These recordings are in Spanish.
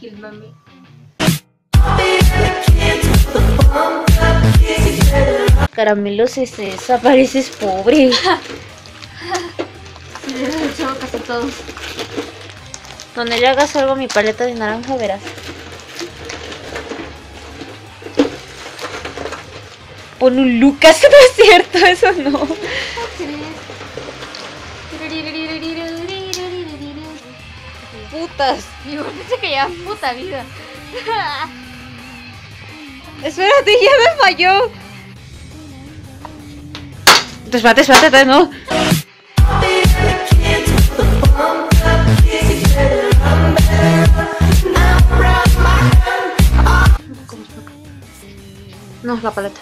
Gil, mami. Caramelos es esa, pareces pobre. Sí, ya he echado casi todos. Donde le hagas algo a mi paleta de naranja, verás. Pon un Lucas, no es cierto, eso no. Putas. Digo, pensé que ya puta vida. Espérate, ya me falló. Espérate, espérate, no. No, la paleta.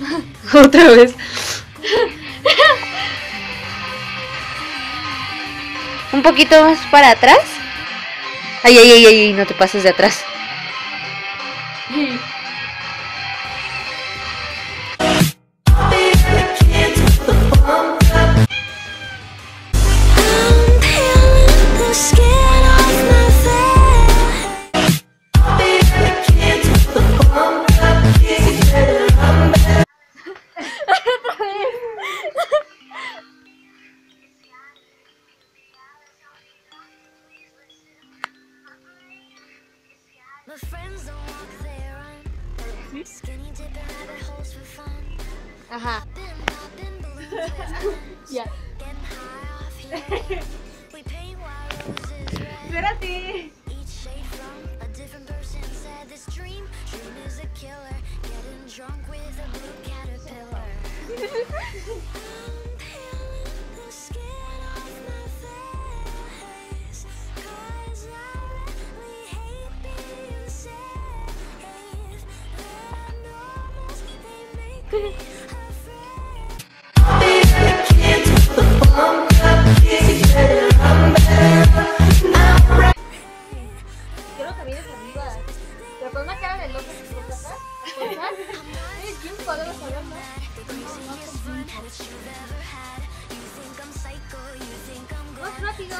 Otra vez. Un poquito más para atrás. Ay, ay, ay, ay, no te pases de atrás. My friends don't walk, they run. Skinny dipping rabbit holes for fun. Ajá. Been popping Quiero que vienes arriba. Pero con una cara de que. Más rápido.